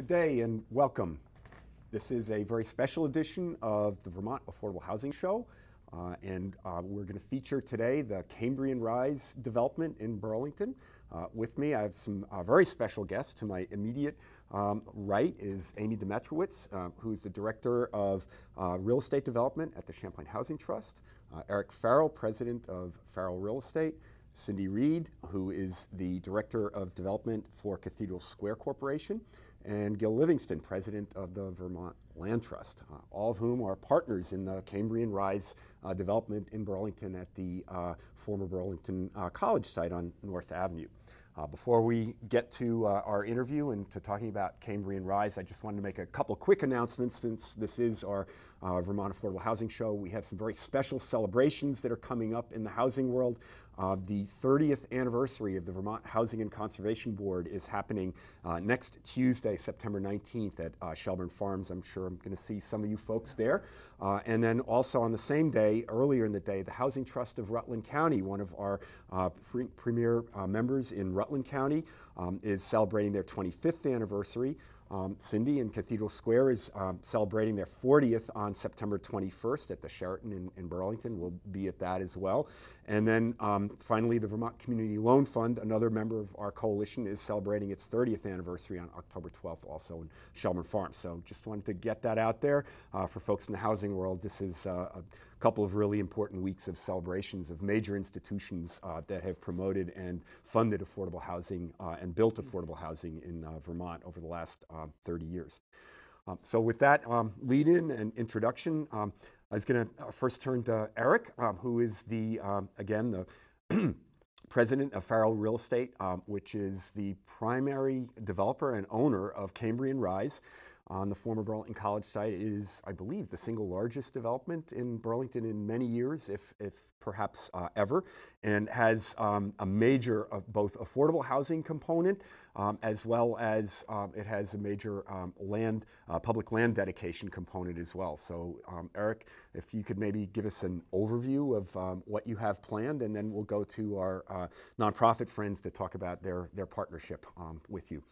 Good day and welcome. This is a very special edition of the Vermont Affordable Housing Show. Uh, and uh, we're going to feature today the Cambrian Rise development in Burlington. Uh, with me, I have some uh, very special guests. To my immediate um, right is Amy Demetrowitz, uh, who's the Director of uh, Real Estate Development at the Champlain Housing Trust. Eric Farrell, President of Farrell Real Estate. Cindy Reid, who is the Director of Development for Cathedral Square Corporation and Gil Livingston, president of the Vermont Land Trust, uh, all of whom are partners in the Cambrian Rise uh, development in Burlington at the uh, former Burlington uh, College site on North Avenue. Uh, before we get to uh, our interview and to talking about Cambrian Rise, I just wanted to make a couple quick announcements since this is our Vermont Affordable Housing Show. We have some very special celebrations that are coming up in the housing world. Uh, the 30th anniversary of the Vermont Housing and Conservation Board is happening uh, next Tuesday, September 19th at uh, Shelburne Farms. I'm sure I'm going to see some of you folks there. Uh, and then also on the same day, earlier in the day, the Housing Trust of Rutland County, one of our uh, pre premier uh, members in Rutland County, um, is celebrating their 25th anniversary. Um, Cindy in Cathedral Square is um, celebrating their 40th on September 21st at the Sheraton in, in Burlington. We'll be at that as well. And then um, finally, the Vermont Community Loan Fund, another member of our coalition, is celebrating its 30th anniversary on October 12th, also in Shelburne Farm. So just wanted to get that out there uh, for folks in the housing world. This is uh, a couple of really important weeks of celebrations of major institutions uh, that have promoted and funded affordable housing uh, and built affordable housing in uh, Vermont over the last uh, 30 years. Um, so with that um, lead in and introduction, um, I was going to uh, first turn to Eric, um, who is the, um, again, the president of Farrell Real Estate, um, which is the primary developer and owner of Cambrian Rise on the former Burlington College site is, I believe, the single largest development in Burlington in many years, if, if perhaps uh, ever, and has um, a major uh, both affordable housing component um, as well as um, it has a major um, land, uh, public land dedication component as well. So, um, Eric, if you could maybe give us an overview of um, what you have planned, and then we'll go to our uh, nonprofit friends to talk about their, their partnership with you.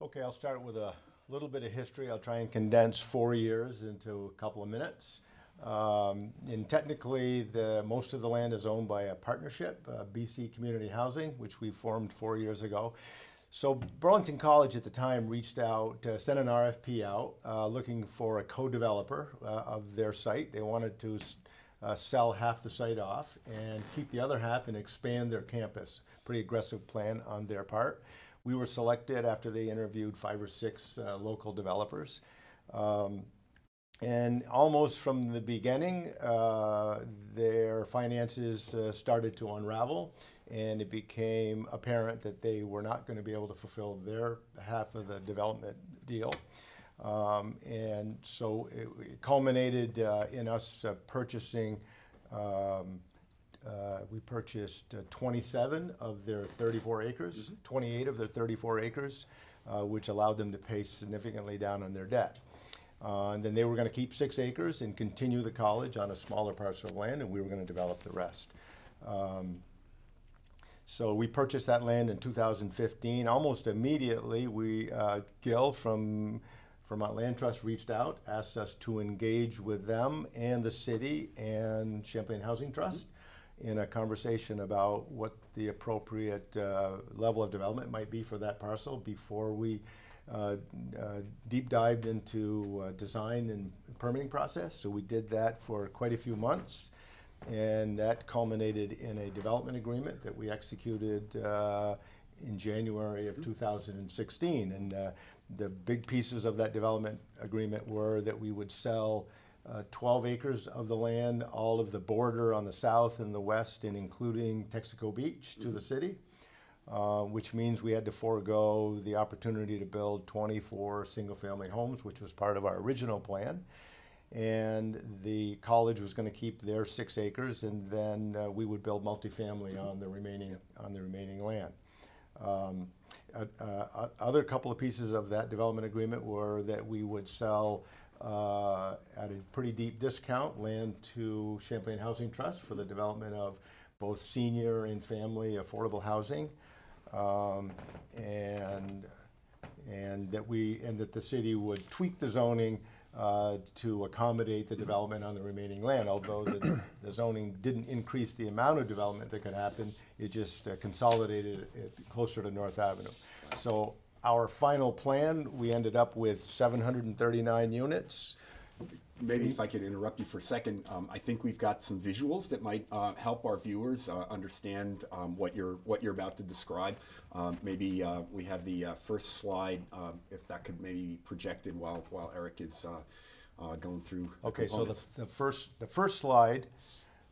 Okay, I'll start with a little bit of history. I'll try and condense four years into a couple of minutes. Um, and technically, the, most of the land is owned by a partnership, uh, BC Community Housing, which we formed four years ago. So Burlington College at the time reached out, uh, sent an RFP out, uh, looking for a co-developer uh, of their site. They wanted to uh, sell half the site off and keep the other half and expand their campus. Pretty aggressive plan on their part. We were selected after they interviewed five or six uh, local developers. Um, and almost from the beginning, uh, their finances uh, started to unravel, and it became apparent that they were not going to be able to fulfill their half of the development deal. Um, and so it, it culminated uh, in us uh, purchasing um, uh, we purchased uh, 27 of their 34 acres, mm-hmm. 28 of their 34 acres, uh, which allowed them to pay significantly down on their debt. Uh, and then they were going to keep six acres and continue the college on a smaller parcel of land, and we were going to develop the rest. Um, so we purchased that land in 2015. Almost immediately, we uh, Gil from Vermont Land Trust reached out, asked us to engage with them and the city and Champlain Housing Trust in a conversation about what the appropriate uh, level of development might be for that parcel before we uh, uh, deep dived into uh, design and permitting process. So we did that for quite a few months, and that culminated in a development agreement that we executed uh, in January of 2016. And uh, the big pieces of that development agreement were that we would sell uh, 12 acres of the land, all of the border on the south and the west, and including Texaco Beach to the city, uh, which means we had to forego the opportunity to build 24 single family homes, which was part of our original plan. And the college was going to keep their six acres, and then uh, we would build multifamily on the remaining on the remaining land. Um, uh, uh, other couple of pieces of that development agreement were that we would sell uh, pretty deep discount land to Champlain Housing Trust for the development of both senior and family affordable housing. Um, and and that we, and that the city would tweak the zoning uh, to accommodate the development on the remaining land, although the the zoning didn't increase the amount of development that could happen, it just uh, consolidated it closer to North Avenue. So our final plan, we ended up with seven hundred and thirty-nine units. Maybe if I could interrupt you for a second, um, I think we've got some visuals that might uh, help our viewers uh, understand um, what you're what you're about to describe. Um, maybe uh, we have the uh, first slide, um, if that could maybe be projected while while Eric is uh, uh, going through. the Okay, so the, the first, the first slide,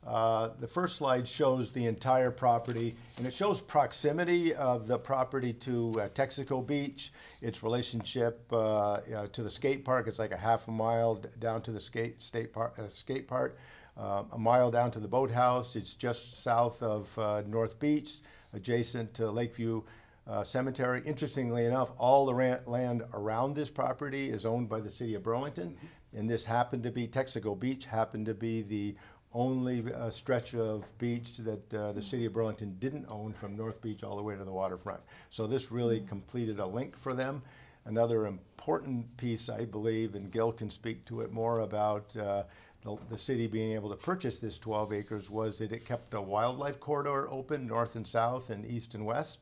uh, the first slide shows the entire property, and it shows proximity of the property to uh, Texaco Beach, its relationship uh, uh, to the skate park, it's like a half a mile down to the skate, state park, uh, skate park, uh, a mile down to the boathouse, it's just south of uh, North Beach, adjacent to Lakeview uh, Cemetery. Interestingly enough, all the land around this property is owned by the city of Burlington, and this happened to be, Texaco Beach happened to be the only uh, stretch of beach that uh, the city of Burlington didn't own from North Beach all the way to the waterfront. So this really completed a link for them. Another important piece, I believe, and Gil can speak to it more about uh, the, the city being able to purchase this 12 acres was that it kept a wildlife corridor open north and south and east and west.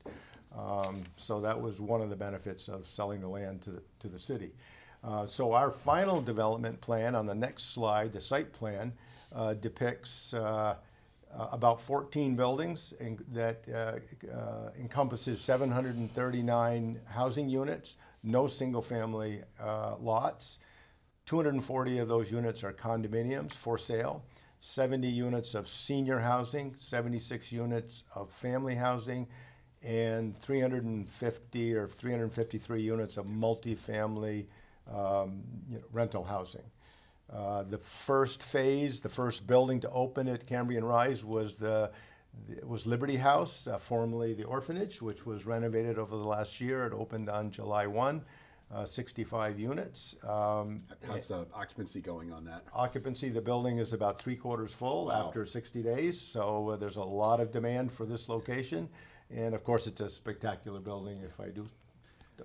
Um, so that was one of the benefits of selling the land to the, to the city. Uh, so our final development plan on the next slide, the site plan, uh, depicts uh, about 14 buildings in, that uh, uh, encompasses 739 housing units, no single-family uh, lots. 240 of those units are condominiums for sale, 70 units of senior housing, 76 units of family housing, and 350 or 353 units of multifamily um, you know, rental housing. Uh, the first phase, the first building to open at Cambrian Rise was the was Liberty House, uh, formerly the orphanage, which was renovated over the last year. It opened on July 1, uh, 65 units. Um, How's the occupancy going on that? occupancy, the building is about three quarters full Wow. after 60 days. So uh, there's a lot of demand for this location. And of course, it's a spectacular building, if I do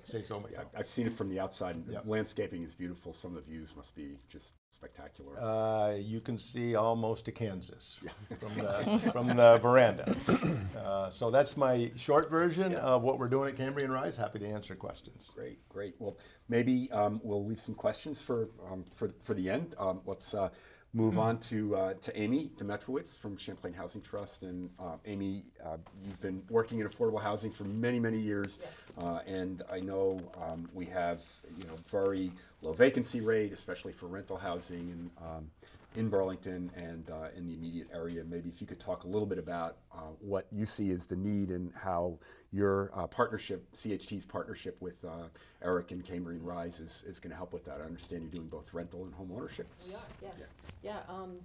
say so myself. I've seen it from the outside. Landscaping is beautiful. Some of the views must be just spectacular. Uh, you can see almost to Kansas from, the, from the veranda. Uh, so that's my short version of what we're doing at Cambrian Rise. Happy to answer questions. Great, great. Well, maybe um, we'll leave some questions for um, for, for the end. Um, let's uh, move on to uh, to Amy Demetrowitz from Champlain Housing Trust. And uh, Amy, uh, you've been working in affordable housing for many, many years, uh, and I know um, we have you know very low vacancy rate, especially for rental housing and. Um, in Burlington and uh, in the immediate area. Maybe if you could talk a little bit about uh, what you see as the need and how your uh, partnership, CHT's partnership with uh, Eric and Cambrian Rise is, is going to help with that. I understand you're doing both rental and home ownership. We are, yes. Yeah, um,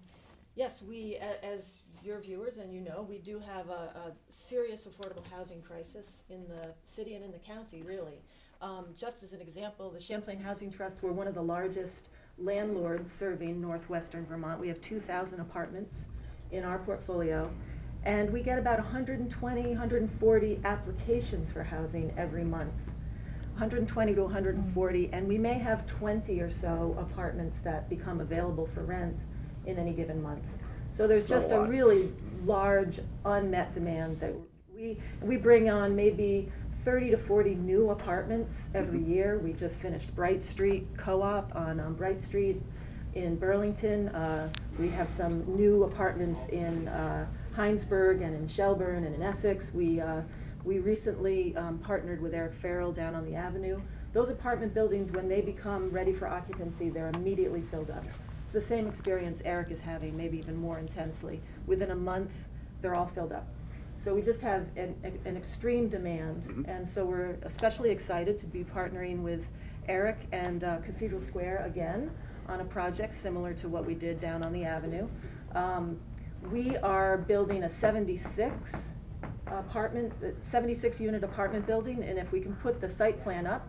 yes, we, as your viewers and you know, we do have a, a serious affordable housing crisis in the city and in the county, really. Um, just as an example, the Champlain Housing Trust, we're one of the largest landlords serving northwestern Vermont. We have two thousand apartments in our portfolio. And we get about 120, 140 applications for housing every month. 120 to 140, and we may have 20 or so apartments that become available for rent in any given month. So there's a just a lot. really large unmet demand that we, we bring on maybe 30 to 40 new apartments every Mm-hmm. year. We just finished Bright Street Co-op on um, Bright Street in Burlington. Uh, We have some new apartments in uh, Hinesburg and in Shelburne and in Essex. We, uh, we recently um, partnered with Eric Farrell down on the Avenue. Those apartment buildings, when they become ready for occupancy, they're immediately filled up. It's the same experience Eric is having, maybe even more intensely. Within a month, they're all filled up. So we just have an, an extreme demand, and so we're especially excited to be partnering with Eric and uh, Cathedral Square again on a project similar to what we did down on the Avenue. Um, we are building a seventy-six apartment, seventy-six unit apartment building, and if we can put the site plan up.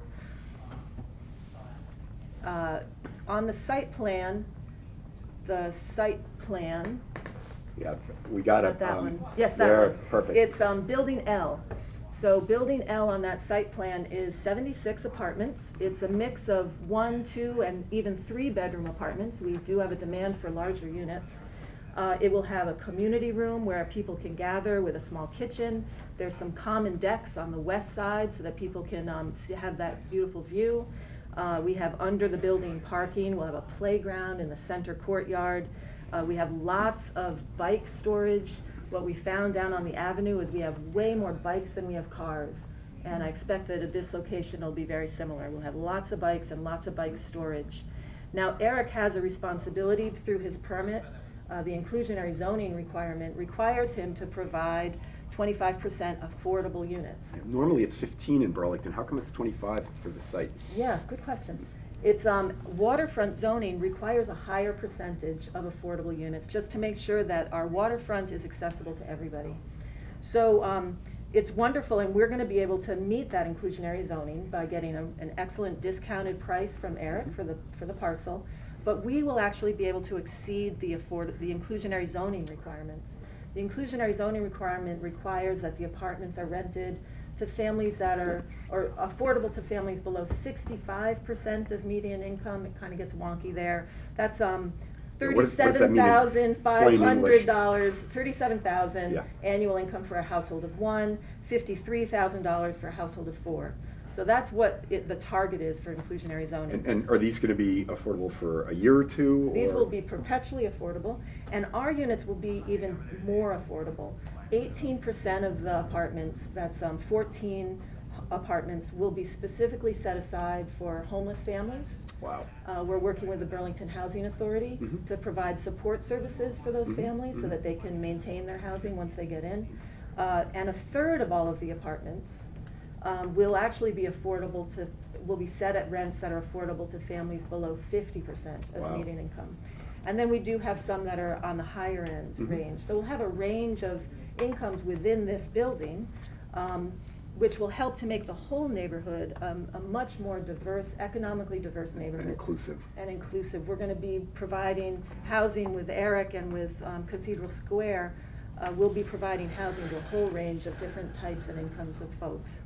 Uh, on the site plan, the site plan, Yeah, we got not it. that um, one. Yes, that there, one. Perfect. It's, um, building L. So building L on that site plan is seventy-six apartments. It's a mix of one, two, and even three-bedroom apartments. We do have a demand for larger units. Uh, it will have a community room where people can gather with a small kitchen. There's some common decks on the west side so that people can, um, see, have that beautiful view. Uh, we have under the building parking, we'll have a playground in the center courtyard. Uh, we have lots of bike storage. What we found down on the avenue is we have way more bikes than we have cars. And I expect that at this location, it'll be very similar. We'll have lots of bikes and lots of bike storage. Now, Eric has a responsibility through his permit. Uh, the inclusionary zoning requirement requires him to provide twenty-five percent affordable units. Normally it's 15 in Burlington. How come it's 25 for the site? Yeah, good question. It's, um, waterfront zoning requires a higher percentage of affordable units, just to make sure that our waterfront is accessible to everybody. So, um, it's wonderful, and we're gonna be able to meet that inclusionary zoning by getting a, an excellent discounted price from Eric for the, for the parcel. But we will actually be able to exceed the afford, the inclusionary zoning requirements. The inclusionary zoning requirement requires that the apartments are rented to families that are, or affordable to families below sixty-five percent of median income, it kinda gets wonky there. That's, um, Yeah, what does- what does that thirty-seven thousand five hundred dollars, thirty-seven thousand Yeah. annual income for a household of one, fifty-three thousand dollars for a household of four. So that's what it, the target is for inclusionary zoning. And, and are these going to be affordable for a year or two? These or- will be perpetually affordable, and our units will be even more affordable. Eighteen percent of the apartments, that's um, fourteen apartments, will be specifically set aside for homeless families. Wow. Uh, we're working with the Burlington Housing Authority Mhm. to provide support services for those Mhm, families so mhm. that they can maintain their housing once they get in. Uh, and a third of all of the apartments, um, will actually be affordable to, will be set at rents that are affordable to families below fifty percent of Wow. median income. And then we do have some that are on the higher end Mhm. range. So we'll have a range of incomes within this building, um, which will help to make the whole neighborhood, um, a much more diverse, economically diverse neighborhood And inclusive. and inclusive. We're gonna be providing housing with Eric and with um, Cathedral Square. Uh, we'll be providing housing to a whole range of different types and incomes of folks.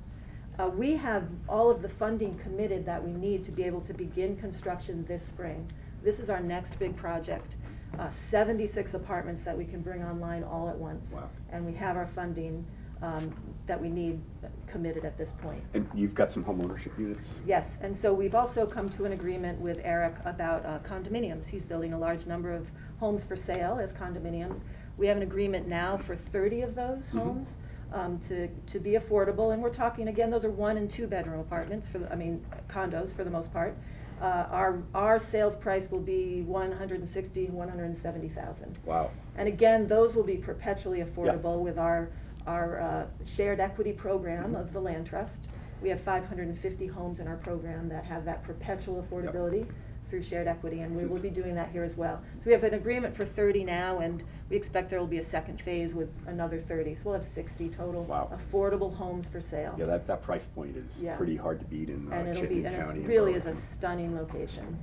Uh, we have all of the funding committed that we need to be able to begin construction this spring. This is our next big project, uh, seventy-six apartments that we can bring online all at once. Wow. And we have our funding, um, that we need committed at this point. And you've got some home ownership units? Yes, and so we've also come to an agreement with Eric about uh, condominiums. He's building a large number of homes for sale as condominiums. We have an agreement now for thirty of those Mhm. homes um, to, to be affordable, and we're talking, again, those are one and two bedroom apartments for, the I mean, condos for the most part. Uh, Our, our sales price will be one hundred and sixty, one hundred and seventy thousand. Wow. And again, those will be perpetually affordable with our, our uh, shared equity program of the Land Trust. We have five hundred and fifty homes in our program that have that perpetual affordability through shared equity, and we will be doing that here as well. So we have an agreement for thirty now, and we expect there will be a second phase with another thirty, so we'll have sixty total. Wow. Affordable homes for sale. Yeah, that, that price point is Yeah. pretty hard to beat in uh, And it'll be, Chittenden and County. it and really is a stunning location.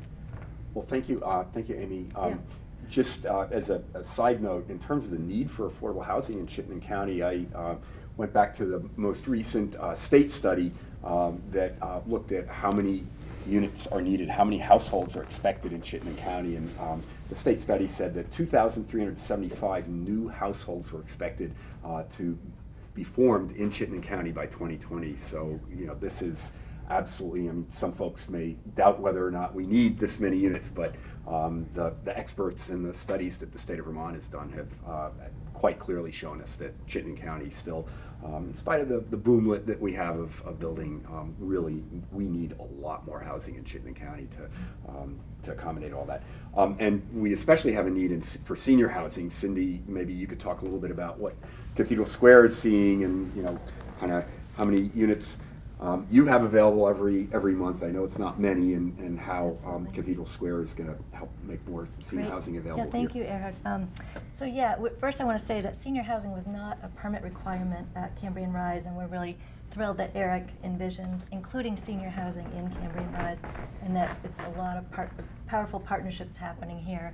Well, thank you, uh, thank you, Amy. Um, Yeah. Just uh, as a, a side note, in terms of the need for affordable housing in Chittenden County, I uh, went back to the most recent uh, state study um, that uh, looked at how many units are needed, how many households are expected in Chittenden County, and um, the state study said that 2,375 new households were expected uh, to be formed in Chittenden County by 2020. So, you know, this is absolutely, I mean, some folks may doubt whether or not we need this many units, but um, the, the experts and the studies that the state of Vermont has done have uh, quite clearly shown us that Chittenden County still, um, in spite of the, the boomlet that we have of, of building, um, really, we need a lot more housing in Chittenden County to, um, to accommodate all that. Um, and we especially have a need in, for senior housing. Cindy, maybe you could talk a little bit about what Cathedral Square is seeing and, you know, kind of how many units um, you have available every, every month. I know it's not many, and, and how um, Cathedral Square is going to help make more senior Great. housing available Yeah, thank here. you, Erhard. Um, So, yeah, w- first I want to say that senior housing was not a permit requirement at Cambrian Rise, and we're really thrilled that Eric envisioned including senior housing in Cambrian Rise, and that it's a lot of part, powerful partnerships happening here.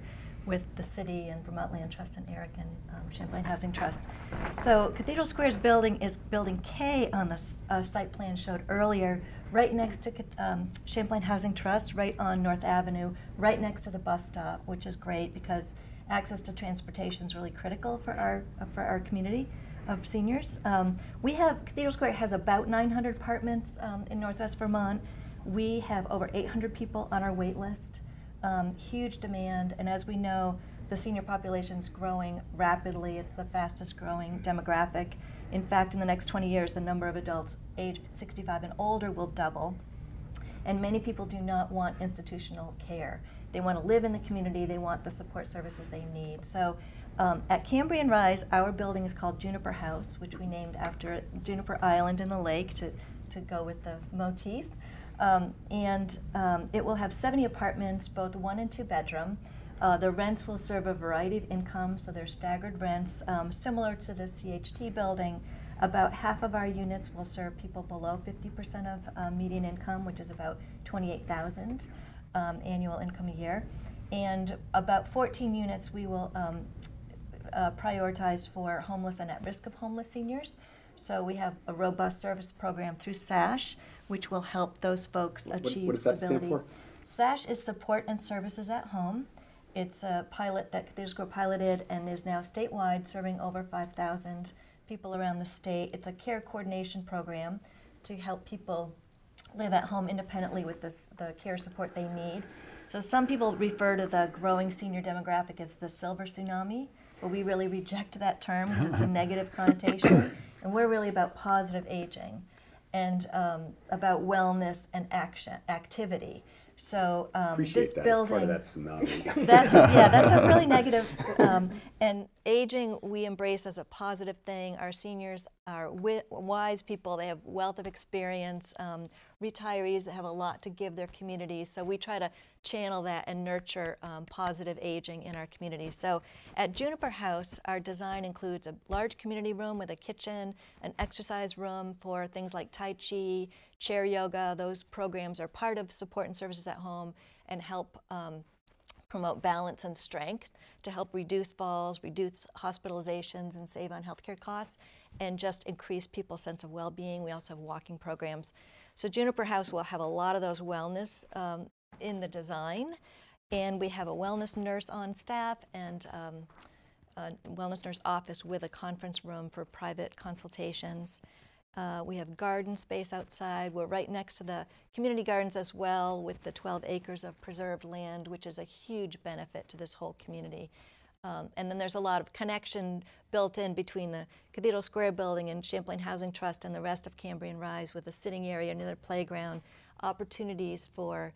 With the city and Vermont Land Trust and Eric and um, Champlain Housing Trust. So Cathedral Square's building is Building K on the uh, site plan showed earlier, right next to um, Champlain Housing Trust, right on North Avenue, right next to the bus stop, which is great because access to transportation is really critical for our uh, for our community of seniors. Um, we have Cathedral Square has about 900 apartments um, in Northwest Vermont. We have over 800 people on our wait list. Um, huge demand, and as we know, the senior population is growing rapidly. It's the fastest growing demographic. In fact, in the next 20 years, the number of adults aged 65 and older will double. And many people do not want institutional care. They want to live in the community, they want the support services they need. So um, at Cambrian Rise, our building is called Juniper House, which we named after Juniper Island in the lake to, to go with the motif. Um, and um, it will have 70 apartments, both one and two bedroom. Uh, the rents will serve a variety of incomes, so they're staggered rents, um, similar to the CHT building. About half of our units will serve people below 50% of uh, median income, which is about 28,000 um, annual income a year. And about 14 units we will um, uh, prioritize for homeless and at risk of homeless seniors. So we have a robust service program through SASH, which will help those folks achieve what does that stand stability. for? SASH is support and services at home. It's a pilot that Cathedral Square piloted and is now statewide, serving over 5,000 people around the state. It's a care coordination program to help people live at home independently with this, the care support they need. So some people refer to the growing senior demographic as the silver tsunami, but we really reject that term because it's a negative connotation. And we're really about positive aging and um, about wellness and action, activity. So um, this that building, part of that that's yeah, that's a really negative. Um, and aging, we embrace as a positive thing. Our seniors are wi- wise people. They have wealth of experience. Um, retirees that have a lot to give their communities. So we try to channel that and nurture um, positive aging in our community. So at Juniper House, our design includes a large community room with a kitchen, an exercise room for things like Tai Chi, chair yoga. Those programs are part of support and services at home and help um, promote balance and strength to help reduce falls, reduce hospitalizations, and save on healthcare costs, and just increase people's sense of well being. We also have walking programs. So, Juniper House will have a lot of those wellness um, in the design, and we have a wellness nurse on staff and um, a wellness nurse office with a conference room for private consultations. Uh, we have garden space outside. We're right next to the community gardens as well with the 12 acres of preserved land, which is a huge benefit to this whole community. Um, and then there's a lot of connection built in between the Cathedral Square building and Champlain Housing Trust and the rest of Cambrian Rise with a sitting area, another playground, opportunities for,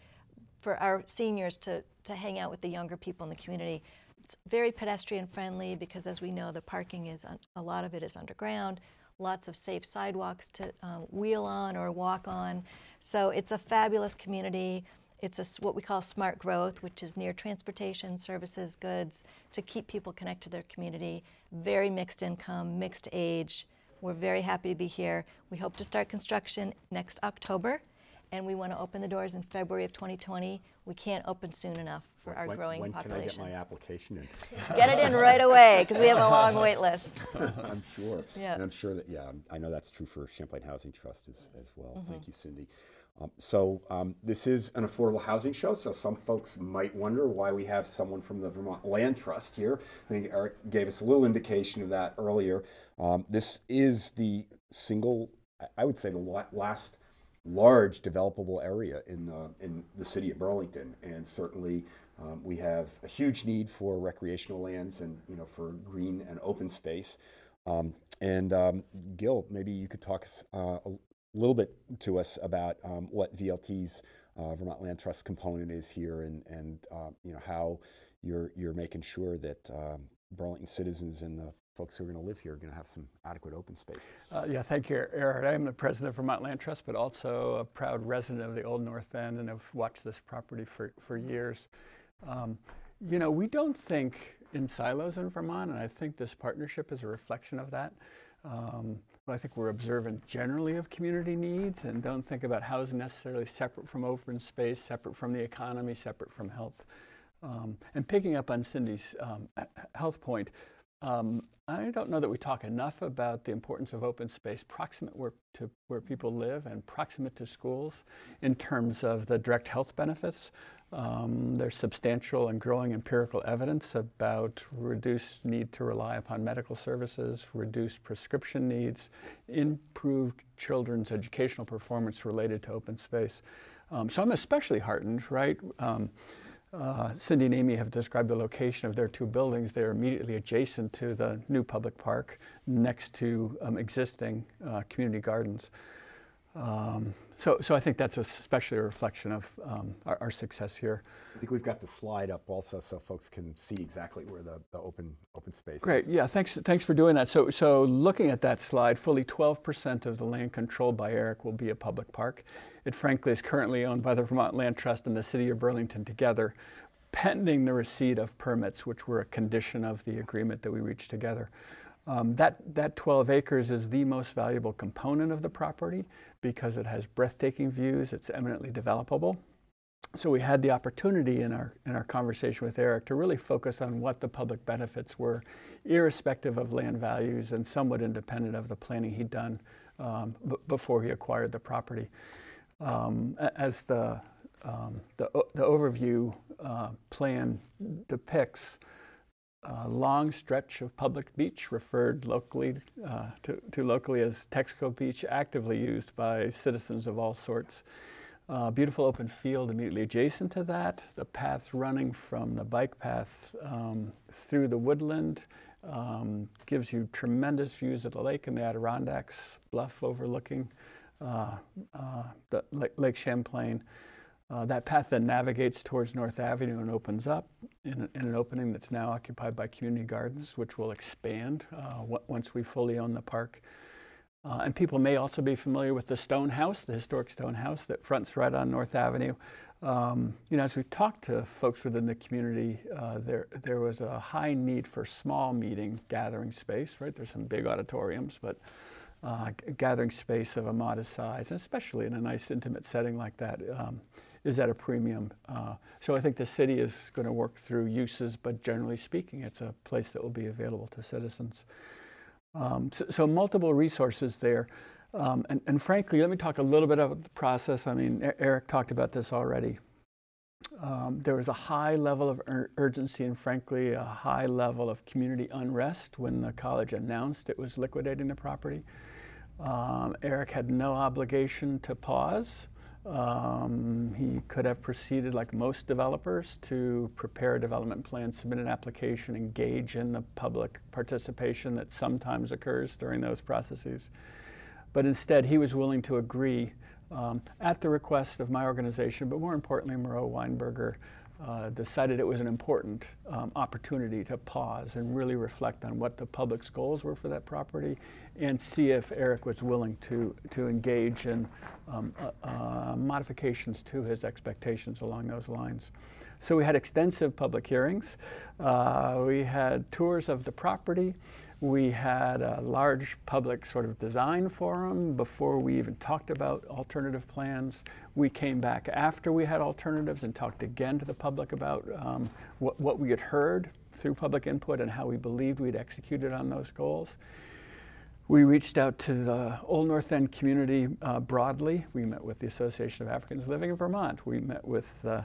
for our seniors to, to hang out with the younger people in the community. It's very pedestrian friendly because, as we know, the parking is un- a lot of it is underground. Lots of safe sidewalks to uh, wheel on or walk on. So it's a fabulous community. It's a what we call smart growth, which is near transportation, services, goods, to keep people connected to their community. Very mixed income, mixed age. We're very happy to be here. We hope to start construction next October, and we want to open the doors in February of 2020. We can't open soon enough for our when, growing when population. can I get my application in? Get it in right away because we have a long wait list. I'm sure. Yeah. And I'm sure that, yeah, I know that's true for Champlain Housing Trust as, as well. Mm-hmm. Thank you, Cindy. Um, so um, this is an affordable housing show, so some folks might wonder why we have someone from the Vermont Land Trust here. I think Eric gave us a little indication of that earlier. Um, this is the single, I- I would say, the last large developable area in the, in the city of Burlington, and certainly um, we have a huge need for recreational lands and you know for green and open space. Um, and um, Gil, maybe you could talk uh, a little bit to us about um, what VLT's uh, Vermont Land Trust component is here, and and uh, you know how you're you're making sure that um, Burlington citizens and the folks who are going to live here are going to have some adequate open space. Uh, yeah, thank you, Eric. I am the president of Vermont Land Trust, but also a proud resident of the Old North End and have watched this property for, for years. Um, you know, we don't think in silos in Vermont, and I think this partnership is a reflection of that. Um, I think we're observant generally of community needs and don't think about housing necessarily separate from open space, separate from the economy, separate from health. Um, and picking up on Cindy's um, health point, um, I don't know that we talk enough about the importance of open space proximate where, to where people live and proximate to schools in terms of the direct health benefits. Um, there's substantial and growing empirical evidence about reduced need to rely upon medical services, reduced prescription needs, improved children's educational performance related to open space. Um, so I'm especially heartened, right? Um, uh, Cindy and Amy have described the location of their two buildings. They're immediately adjacent to the new public park next to um, existing uh, community gardens. Um, so, so I think that's especially a reflection of um, our, our, success here. I think we've got the slide up also, so folks can see exactly where the, the open open space. Great, is. yeah. Thanks, thanks for doing that. So, so looking at that slide, fully 12% of the land controlled by Eric will be a public park. It frankly is currently owned by the Vermont Land Trust and the City of Burlington together, pending the receipt of permits, which were a condition of the agreement that we reached together. Um, that, that 12 acres is the most valuable component of the property because it has breathtaking views, it's eminently developable. So we had the opportunity in our, in our conversation with Eric to really focus on what the public benefits were, irrespective of land values and somewhat independent of the planning he'd done um, before he acquired the property. Um, as the, um, the, the, overview uh, plan depicts, a long stretch of public beach referred locally uh, to, to, locally as Texaco Beach, actively used by citizens of all sorts. Uh, beautiful open field immediately adjacent to that. The path running from the bike path um, through the woodland um, gives you tremendous views of the lake and the Adirondacks, bluff overlooking uh, uh the Lake Champlain. Uh, that path then navigates towards North Avenue and opens up in, in, an opening that's now occupied by community gardens, which will expand uh, once we fully own the park. Uh, and people may also be familiar with the stone house, the historic stone house that fronts right on North Avenue. Um, you know, as we talked to folks within the community, uh, there there was a high need for small meeting gathering space. Right, there's some big auditoriums, but uh, gathering space of a modest size, and especially in a nice intimate setting like that, um, is at a premium. Uh, so I think the city is going to work through uses, but generally speaking, it's a place that will be available to citizens. Um, so, so, multiple resources there. Um, and, and, frankly, let me talk a little bit about the process. I mean, Eric talked about this already. Um, there was a high level of ur urgency and, frankly, a high level of community unrest when the college announced it was liquidating the property. Um, Eric had no obligation to pause. Um, he could have proceeded like most developers to prepare a development plan, submit an application, engage in the public participation that sometimes occurs during those processes. But instead, he was willing to agree um, at the request of my organization, but more importantly, Miro Weinberger, uh, decided it was an important um, opportunity to pause and really reflect on what the public's goals were for that property and see if Eric was willing to, to engage in um, uh, uh, modifications to his expectations along those lines. So we had extensive public hearings. Uh, we had tours of the property. We had a large public sort of design forum before we even talked about alternative plans. We came back after we had alternatives and talked again to the public about um, what, what we had heard through public input and how we believed we'd executed on those goals. We reached out to the Old North End community uh, broadly. We met with the Association of Africans Living in Vermont. We met with uh,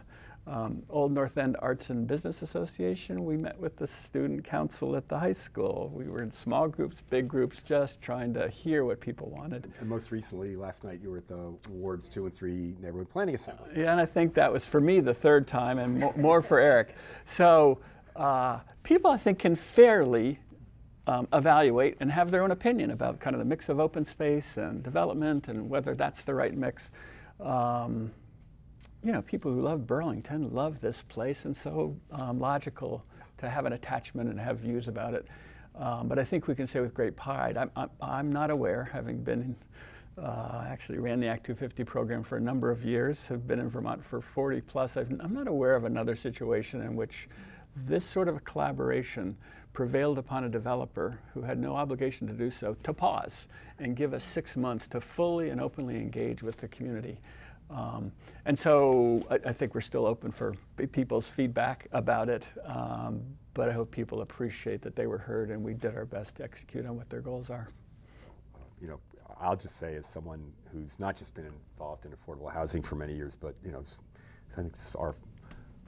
um, Old North End Arts and Business Association. We met with the student council at the high school. We were in small groups, big groups, just trying to hear what people wanted. And most recently, last night, you were at the Wards 2 and 3 Neighborhood Planning Assembly. Yeah, and I think that was for me the third time and mo more for Eric. So uh, people, I think, can fairly um, evaluate and have their own opinion about kind of the mix of open space and development and whether that's the right mix. Um, you know, people who love Burlington love this place, and so um, logical to have an attachment and have views about it. Um, but I think we can say with great pride, I'm, I'm, I'm not aware, having been in, uh, actually ran the Act 250 program for a number of years, have been in Vermont for 40 plus. i am not aware of another situation in which this sort of a collaboration prevailed upon a developer who had no obligation to do so to pause and give us six months to fully and openly engage with the community. Um, and so I, I, think we're still open for people's feedback about it. Um, but I hope people appreciate that they were heard and we did our best to execute on what their goals are. You know, I'll just say as someone who's not just been involved in affordable housing for many years, but you know, I think it's our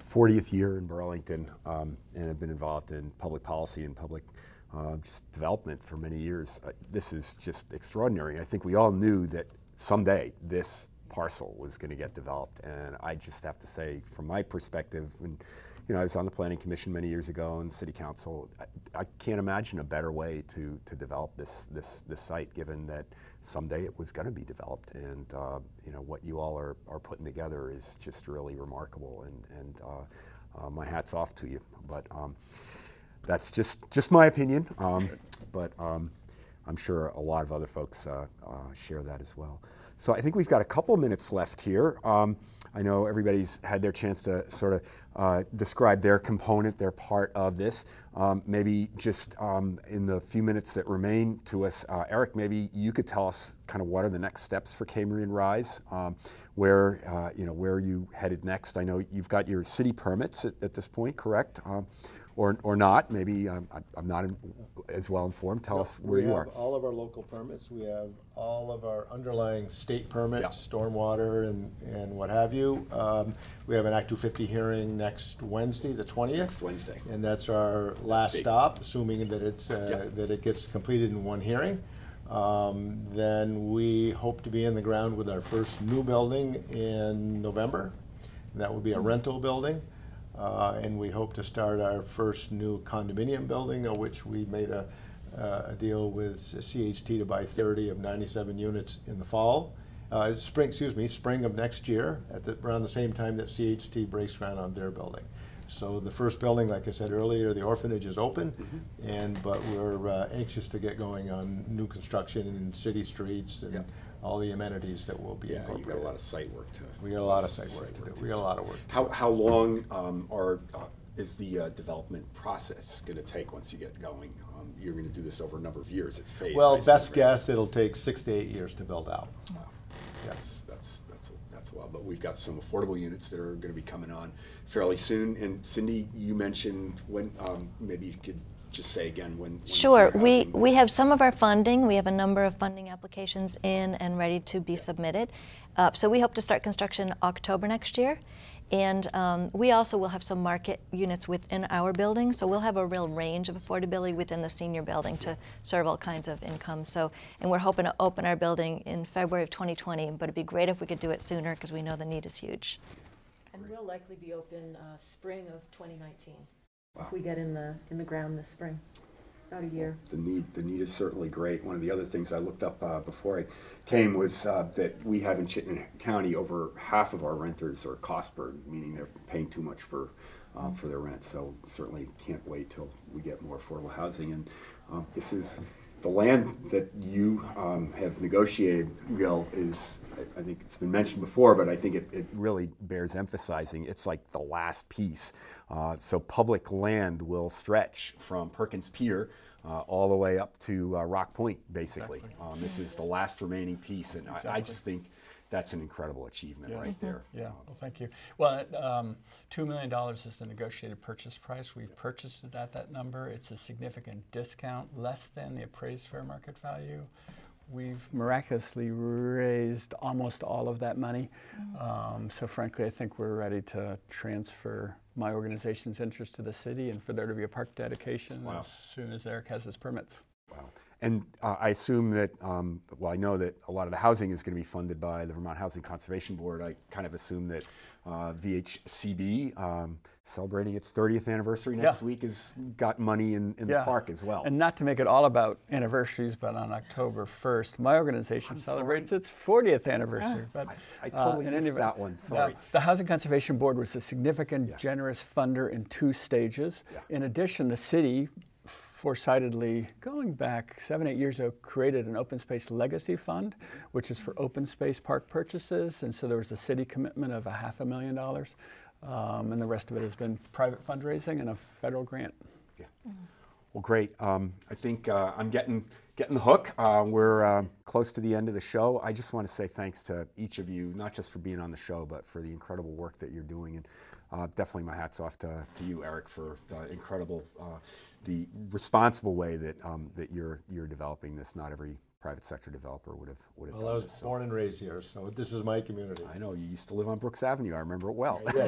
40th year in Burlington um, and have been involved in public policy and public uh, just development for many years. Uh, this is just extraordinary. I think we all knew that someday this parcel was going to get developed, and I just have to say, from my perspective, and you know, I was on the planning commission many years ago and city council. I, I can't imagine a better way to to develop this this this site, given that someday it was going to be developed, and uh, you know what you all are are putting together is just really remarkable, and and uh, uh, my hats off to you. But um, that's just just my opinion. Um, but um, I'm sure a lot of other folks uh, uh, share that as well. So I think we've got a couple minutes left here. Um, I know everybody's had their chance to sort of uh, describe their component, their part of this. Um, maybe just um, in the few minutes that remain to us, uh, Eric, maybe you could tell us kind of what are the next steps for Cambrian Rise, um, where uh, you know where are you headed next? I know you've got your city permits at, at this point, correct? Or, or not. Maybe um, I'm not in, as well informed. Tell no, us where you are. We have all of our local permits. We have all of our underlying state permits, yeah. stormwater and, and what have you. Um, we have an Act 250 hearing next Wednesday, the 20th. Next Wednesday. And that's our last that's stop, assuming that it's uh, yeah. that it gets completed in one hearing. Um, then we hope to be in the ground with our first new building in November. That will be a mm-hmm. rental building. Uh, and we hope to start our first new condominium building, of which we made a, uh, a deal with CHT to buy 30 of 97 units in the fall. Uh, spring, excuse me, spring of next year, at the, around the same time that CHT breaks ground on their building. So the first building, like I said earlier, the orphanage is open, mm-hmm. and but we're uh, anxious to get going on new construction in city streets and all the amenities that will be Yeah, you got a lot of site work to. We got a lot of site work to do. We got a lot of work. How, how long um, are, uh, is the uh, development process going to take once you get going? Um, You're going to do this over a number of years, it's phased. Well, I best right? guess, it'll take six to eight years to build out. Wow. That's, that's, a- while, but we've got some affordable units that are going to be coming on fairly soon. And Cindy, you mentioned when, um, maybe you could just say again when? when sure. We, we have some of our funding. We have a number of funding applications in and ready to be submitted. Uh, so we hope to start construction October next year. And um, we also will have some market units within our building, so we'll have a real range of affordability within the senior building to serve all kinds of incomes. So, and we're hoping to open our building in February of 2020, but it'd be great if we could do it sooner because we know the need is huge. And we'll likely be open uh, spring of 2019 if we get in the, in the ground this spring, about a year. The need, the need is certainly great. One of the other things I looked up uh, before I came was uh, that we have in Chittenden County over half of our renters are cost burden, meaning they're paying too much for um, for their rent. So certainly can't wait till we get more affordable housing. And um, this is the land that you um, have negotiated, Gil, is, I think it's been mentioned before, but I think it, it really bears emphasizing. It's like the last piece. Uh, so public land will stretch from Perkins Pier uh, all the way up to uh, Rock Point, basically. Exactly. Um, this is the last remaining piece, and exactly. I, I just think that's an incredible achievement right there. Yeah, well, thank you. Well, um, $2 million is the negotiated purchase price. We've purchased it at that number. It's a significant discount, less than the appraised fair market value. We've miraculously raised almost all of that money. Um, so, frankly, I think we're ready to transfer my organization's interest to the city and for there to be a park dedication wow. as soon as Eric has his permits. Wow. And uh, I assume that, um, well, I know that a lot of the housing is going to be funded by the Vermont Housing Conservation Board. I kind of assume that uh, VHCB, um, celebrating its 30th anniversary next yeah. week, has got money in, in yeah. the park as well. And not to make it all about anniversaries, but on October 1st, my organization I'm celebrates sorry. its 40th anniversary. Yeah. But I, I totally uh, missed that one. Sorry. the Housing Conservation Board was a significant, generous funder in two stages. In addition, the city foresightedly, going back seven, eight years ago, created an open space legacy fund, which is for open space park purchases. And so there was a city commitment of a half a million dollars. Um, and the rest of it has been private fundraising and a federal grant. Yeah. Well, great. Um, I think uh, I'm getting getting the hook. Uh, we're uh, close to the end of the show. I just want to say thanks to each of you, not just for being on the show, but for the incredible work that you're doing. And uh, definitely, my hats off to, to you, Eric, for the incredible, uh, the responsible way that um, that you're you're developing this. Not every private sector developer would have would have Well, I was this. so- born and raised here, so this is my community. I know you used to live on Brooks Avenue. I remember it well.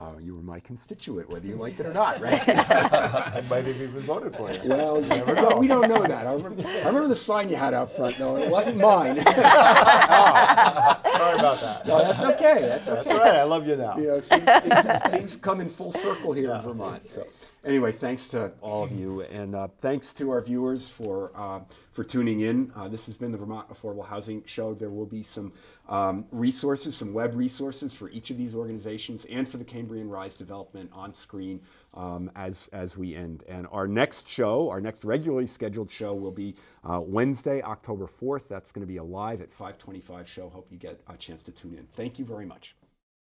uh, you were my constituent, whether you liked it or not, right? I might have even voted for you. Well, you never know. We don't know that. I remember, I remember the sign you had out front, though, and it wasn't mine. Sorry about that. no, that's okay. That's That's okay. all right. I love you now. You know, things, things, things come in full circle here in Vermont. So, anyway, thanks to all of you, and uh, thanks to our viewers for uh, for tuning in. Uh, this has been the Vermont Affordable Housing Show. There will be some um, resources, some web resources for each of these organizations, and for the Cambrian Rise development on screen um, as as we end. And our next show, our next regularly scheduled show, will be uh, Wednesday, October fourth. That's going to be a live at 5:25 show. Hope you get a chance to tune in. Thank you very much.